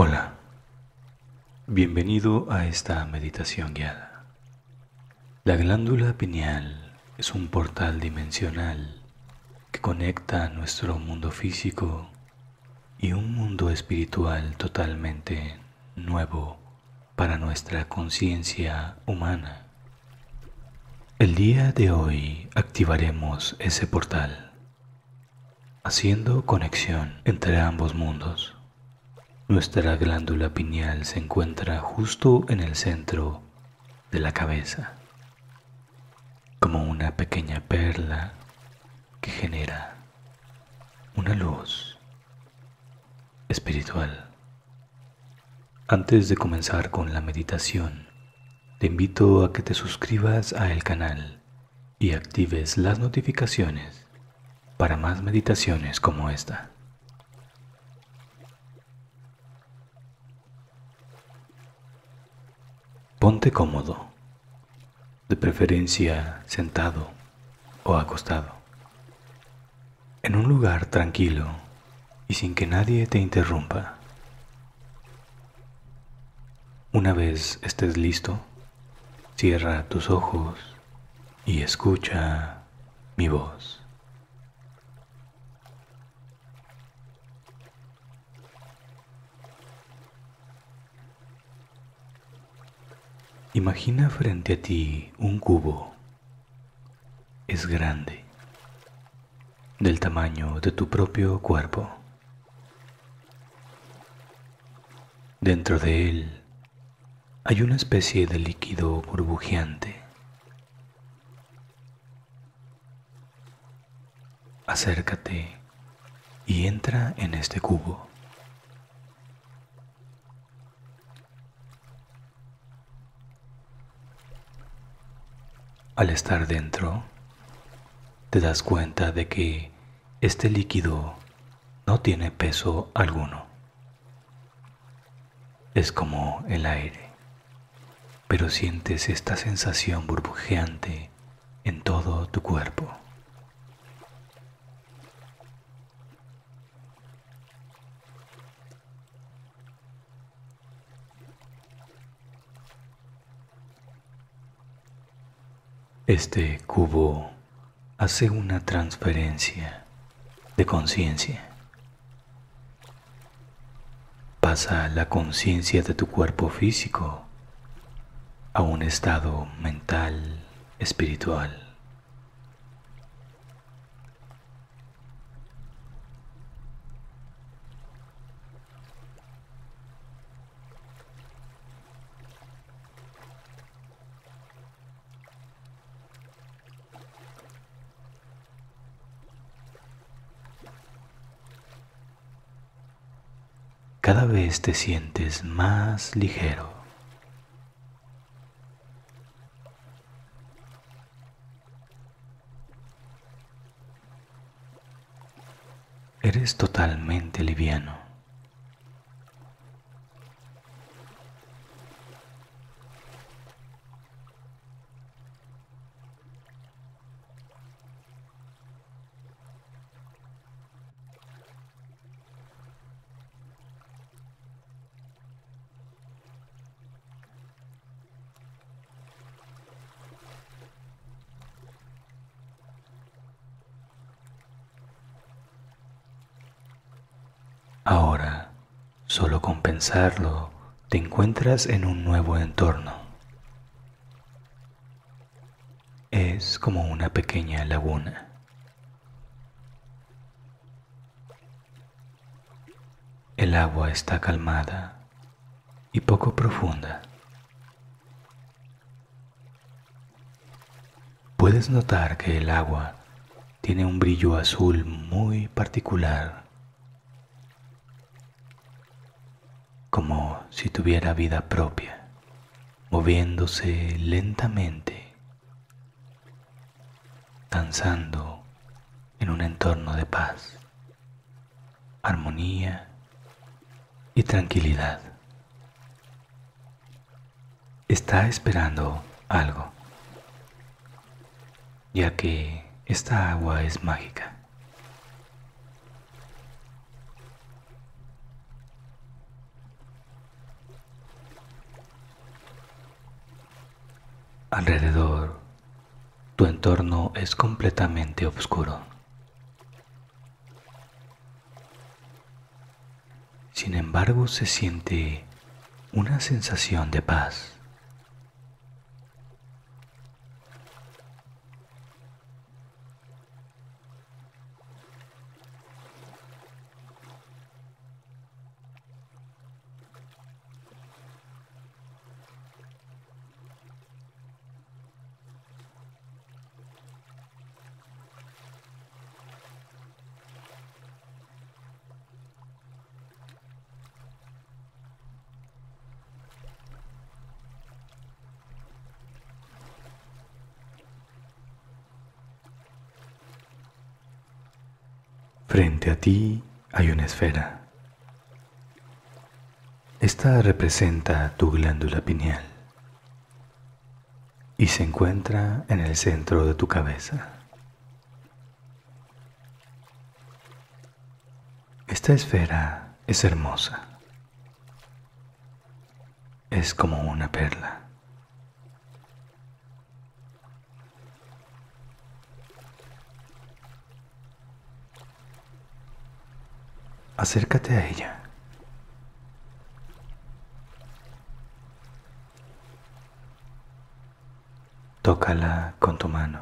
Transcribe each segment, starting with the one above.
Hola, bienvenido a esta meditación guiada. La glándula pineal es un portal dimensional que conecta nuestro mundo físico y un mundo espiritual totalmente nuevo para nuestra conciencia humana. El día de hoy activaremos ese portal, haciendo conexión entre ambos mundos. Nuestra glándula pineal se encuentra justo en el centro de la cabeza, como una pequeña perla que genera una luz espiritual. Antes de comenzar con la meditación, te invito a que te suscribas a el canal y actives las notificaciones para más meditaciones como esta. Ponte cómodo, de preferencia sentado o acostado, en un lugar tranquilo y sin que nadie te interrumpa. Una vez estés listo, cierra tus ojos y escucha mi voz. Imagina frente a ti un cubo. Es grande, del tamaño de tu propio cuerpo. Dentro de él hay una especie de líquido burbujeante. Acércate y entra en este cubo. Al estar dentro, te das cuenta de que este líquido no tiene peso alguno. Es como el aire, pero sientes esta sensación burbujeante en todo tu cuerpo. Este cubo hace una transferencia de conciencia. Pasa la conciencia de tu cuerpo físico a un estado mental, espiritual. Cada vez te sientes más ligero. Eres totalmente liviano. Ahora, solo con te encuentras en un nuevo entorno. Es como una pequeña laguna. El agua está calmada y poco profunda. Puedes notar que el agua tiene un brillo azul muy particular como si tuviera vida propia, moviéndose lentamente, danzando en un entorno de paz, armonía y tranquilidad. Está esperando algo, ya que esta agua es mágica. Alrededor, tu entorno es completamente oscuro. Sin embargo, se siente una sensación de paz. A ti hay una esfera. Esta representa tu glándula pineal y se encuentra en el centro de tu cabeza. Esta esfera es hermosa. Es como una perla. Acércate a ella. Tócala con tu mano.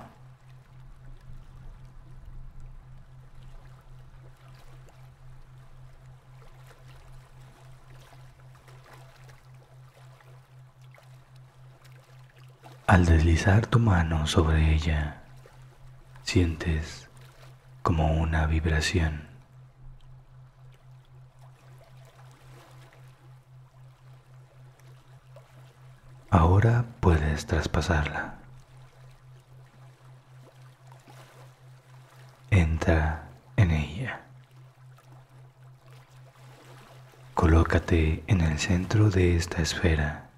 Al deslizar tu mano sobre ella, sientes como una vibración. Ahora puedes traspasarla. Entra en ella. Colócate en el centro de esta esfera,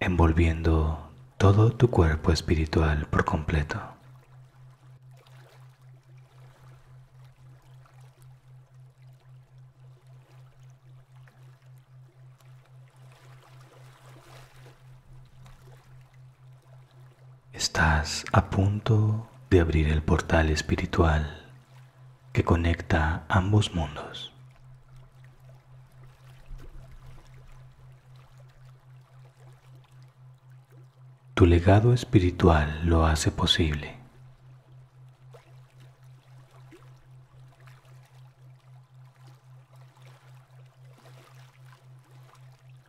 envolviendo todo tu cuerpo espiritual por completo. Estás a punto de abrir el portal espiritual que conecta ambos mundos. Tu legado espiritual lo hace posible.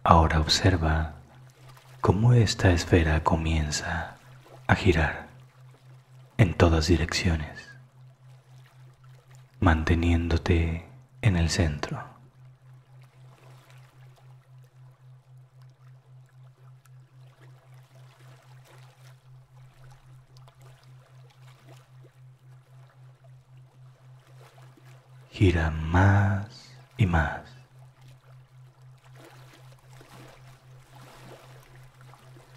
Ahora observa cómo esta esfera comienza a girar en todas direcciones, manteniéndote en el centro. Gira más y más.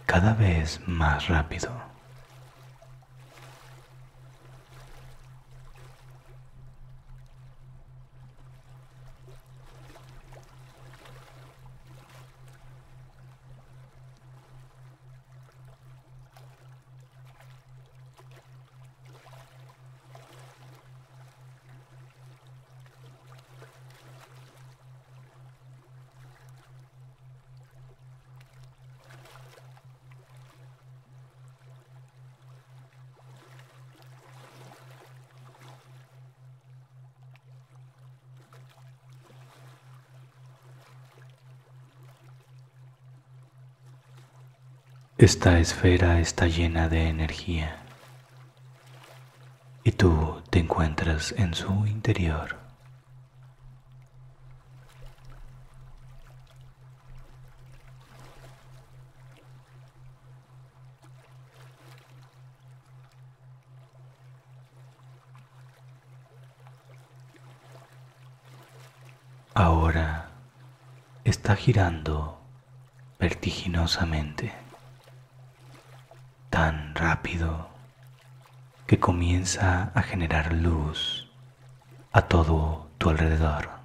Cada vez más rápido. Esta esfera está llena de energía y tú te encuentras en su interior. Ahora está girando vertiginosamente tan rápido que comienza a generar luz a todo tu alrededor.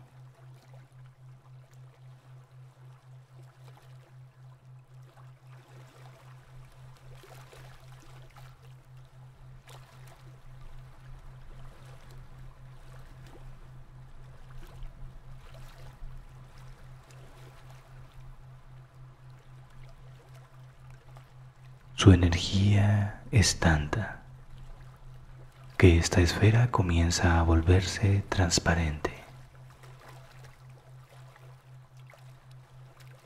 Su energía es tanta que esta esfera comienza a volverse transparente,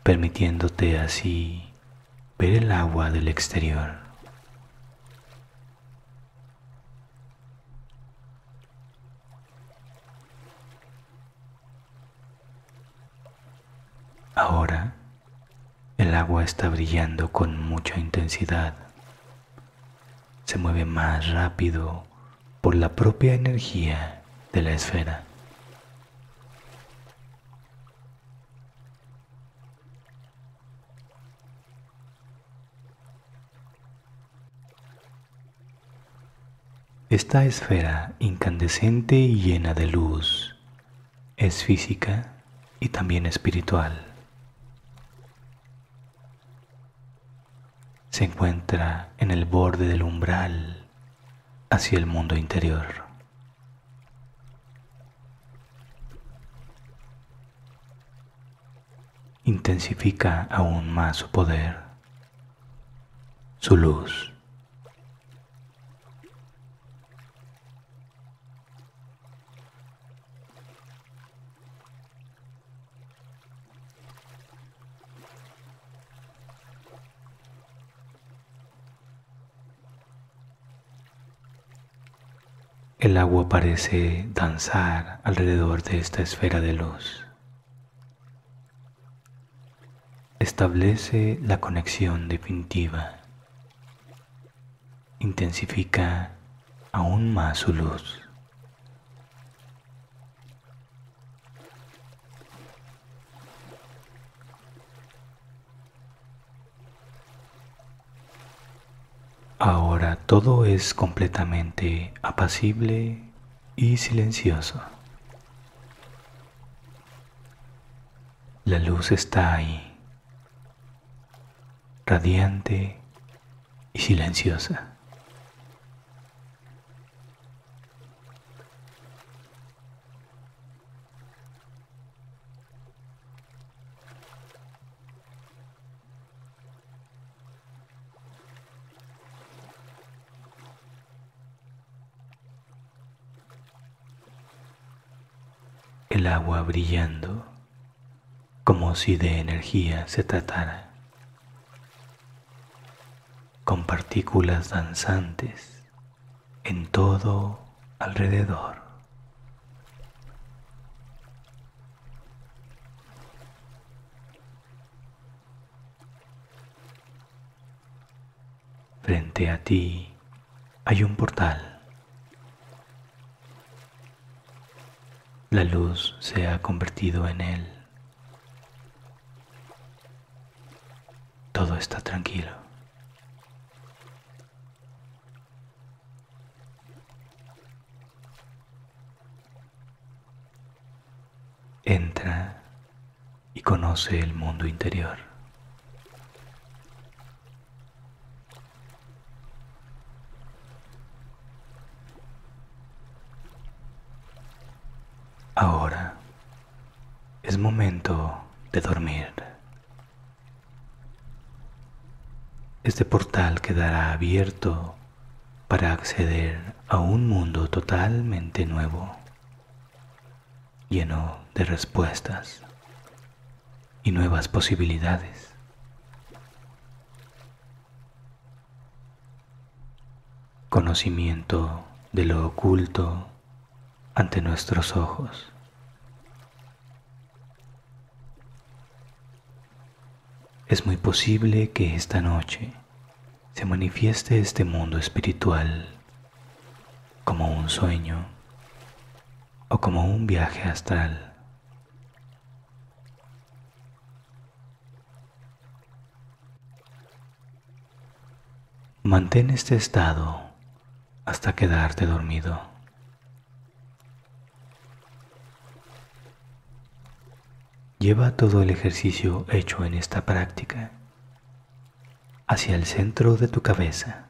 permitiéndote así ver el agua del exterior. Ahora el agua está brillando con mucha intensidad. Se mueve más rápido por la propia energía de la esfera. Esta esfera incandescente y llena de luz es física y también espiritual. Se encuentra en el borde del umbral hacia el mundo interior. Intensifica aún más su poder, su luz. El agua parece danzar alrededor de esta esfera de luz. Establece la conexión definitiva. Intensifica aún más su luz. Ahora todo es completamente apacible y silencioso. La luz está ahí, radiante y silenciosa. Agua brillando como si de energía se tratara, con partículas danzantes en todo alrededor. Frente a ti hay un portal. La luz se ha convertido en él. Todo está tranquilo. Entra y conoce el mundo interior. Ahora es momento de dormir. Este portal quedará abierto para acceder a un mundo totalmente nuevo, lleno de respuestas y nuevas posibilidades. Conocimiento de lo oculto ante nuestros ojos. Es muy posible que esta noche se manifieste este mundo espiritual como un sueño o como un viaje astral. Mantén este estado hasta quedarte dormido. Lleva todo el ejercicio hecho en esta práctica hacia el centro de tu cabeza.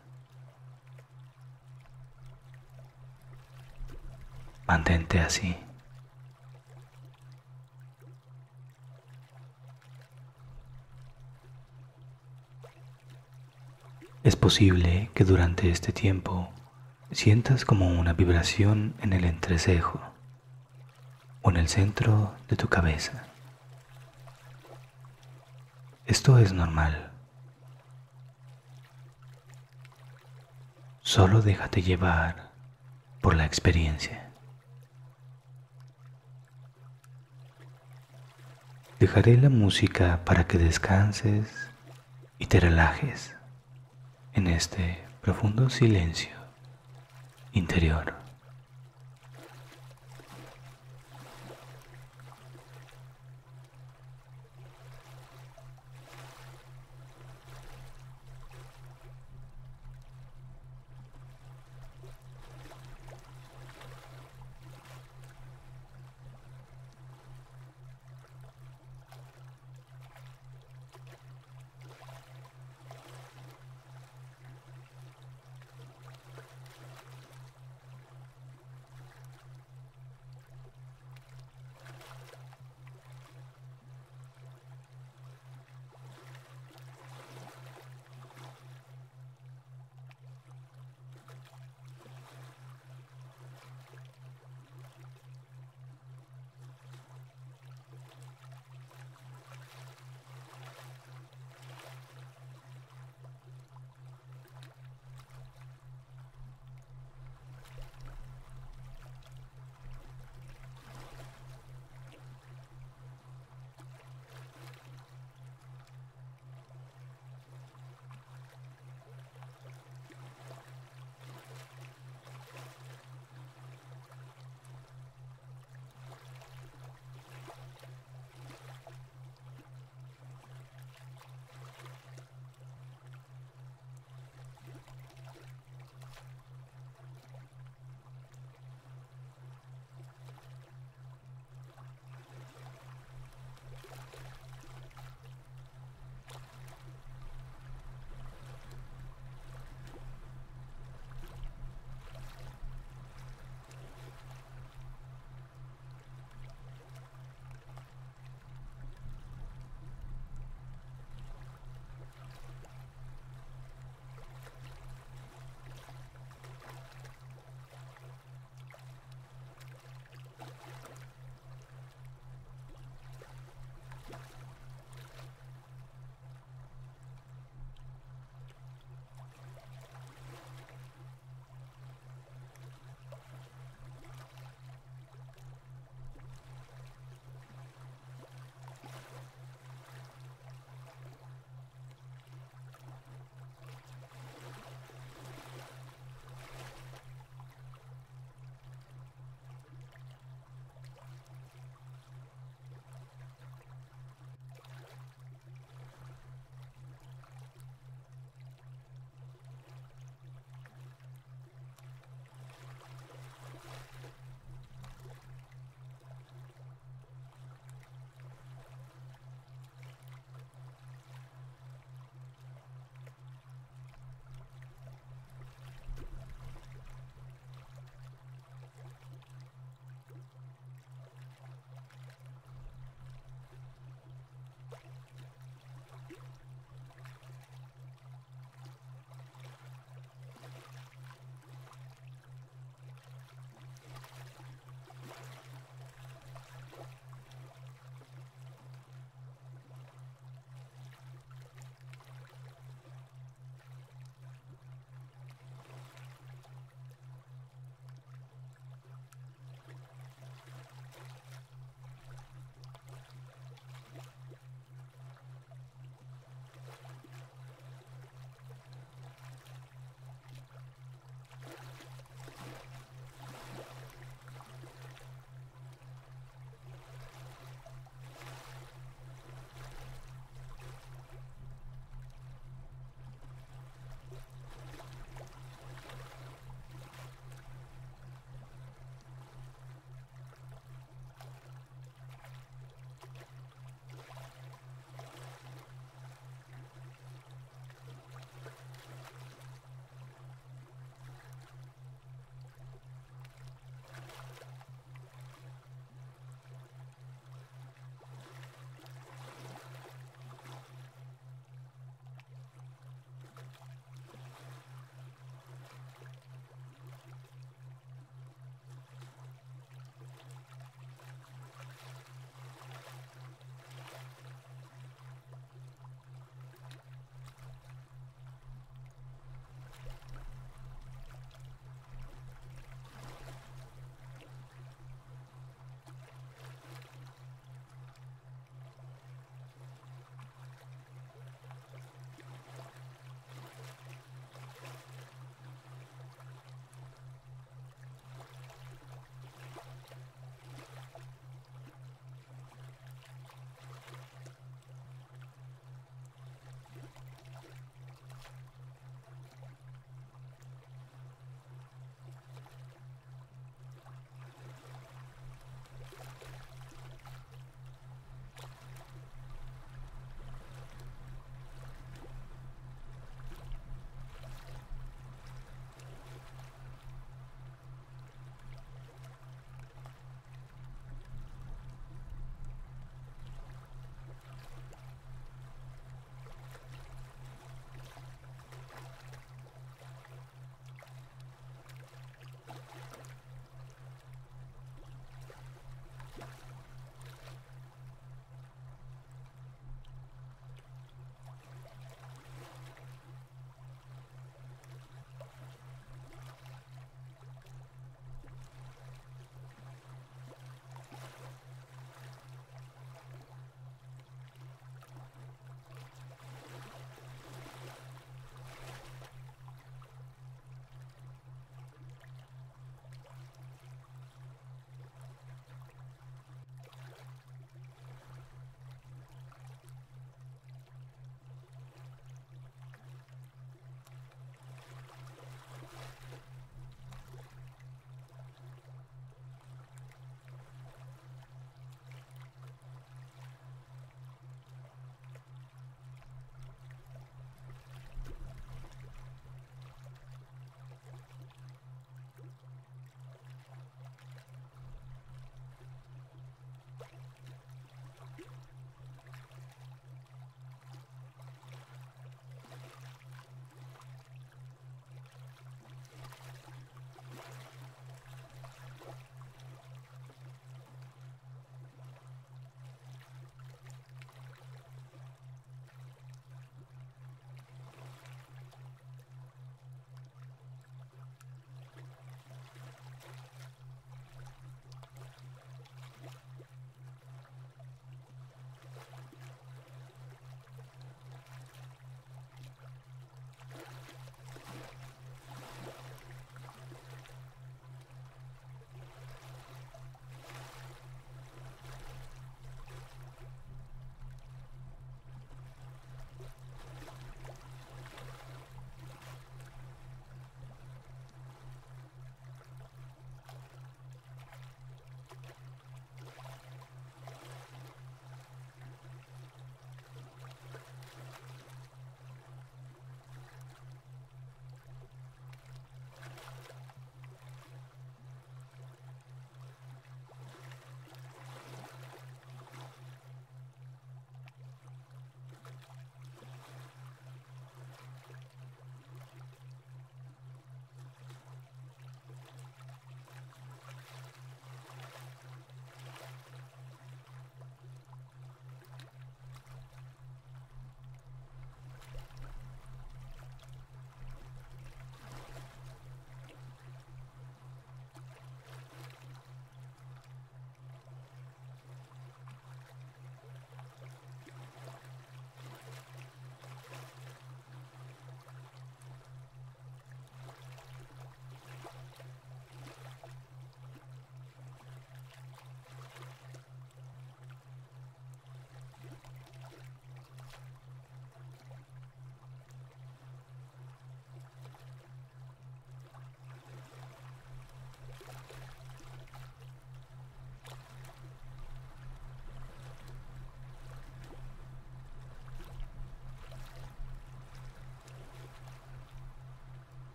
Mantente así. Es posible que durante este tiempo sientas como una vibración en el entrecejo o en el centro de tu cabeza. Esto es normal. Solo déjate llevar por la experiencia. Dejaré la música para que descanses y te relajes en este profundo silencio interior.